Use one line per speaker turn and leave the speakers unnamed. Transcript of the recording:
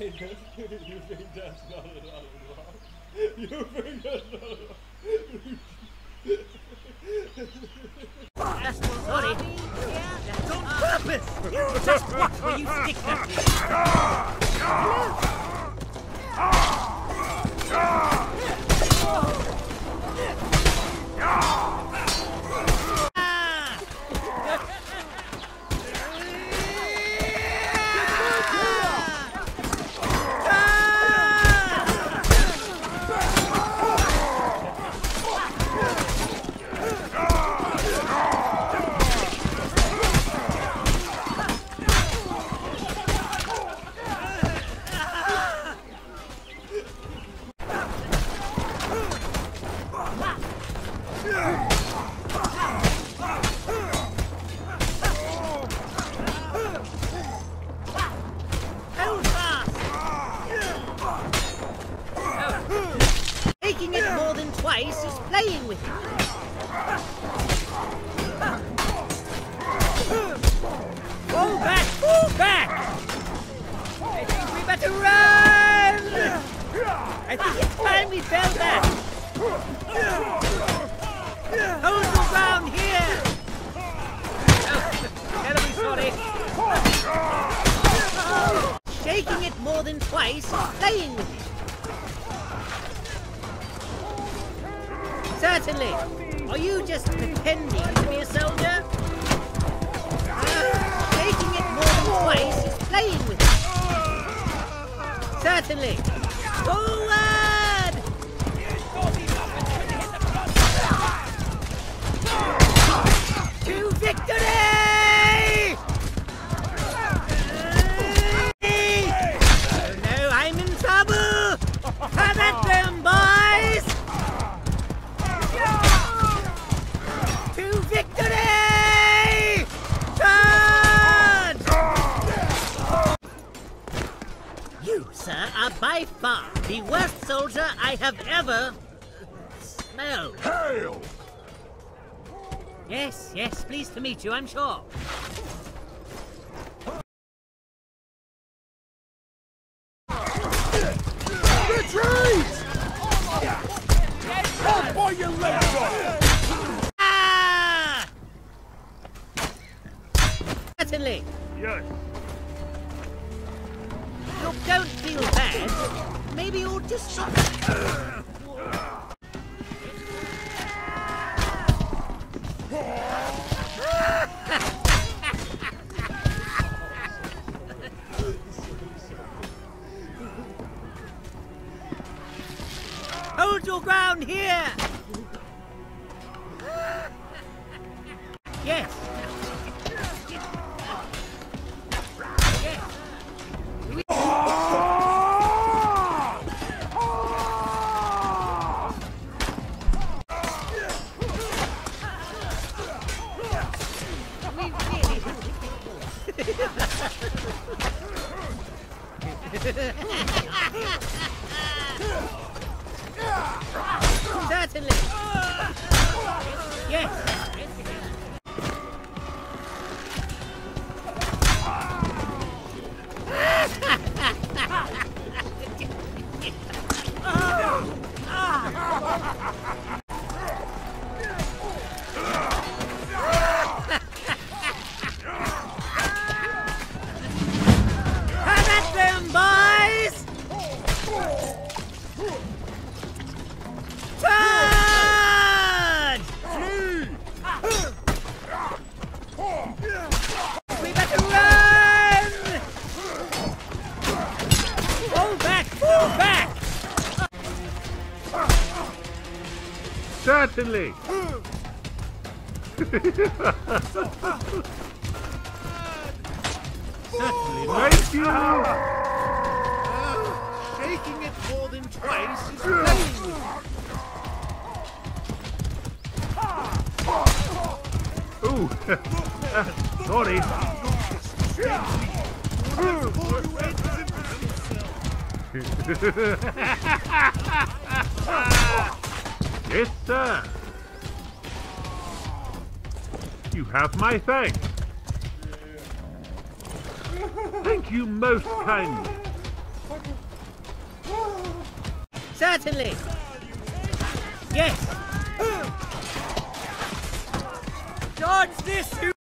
you think that's not allowed, right? You think that's not allowed?
Sorry. That's on purpose. You just watch where you stick that thing. Ah! Playing with it. Fall back! Fall back! I think we better run! I think it's time we fell back. Hold your ground here! Oh, terribly sorry. Shaking it more than twice playing with it. Certainly. Are you just pretending to be a soldier? Uh, shaking it more than twice is playing with it. Certainly. Forward! You, sir, are by far the worst soldier I have ever smelled.
Hail!
Yes, yes, pleased to meet you, I'm sure.
Retreat! Up by your legs!
Ah! Certainly.
Yes.
Don't feel bad. Maybe you'll just... Hold your ground here! Yes. Certainly. Yes.
Certainly.
Certainly.
Thank you.
Shaking it more than twice is
Ooh. Sorry. yes, sir. You have my thanks. Thank you most kindly.
Certainly. Yes. Dodge this, you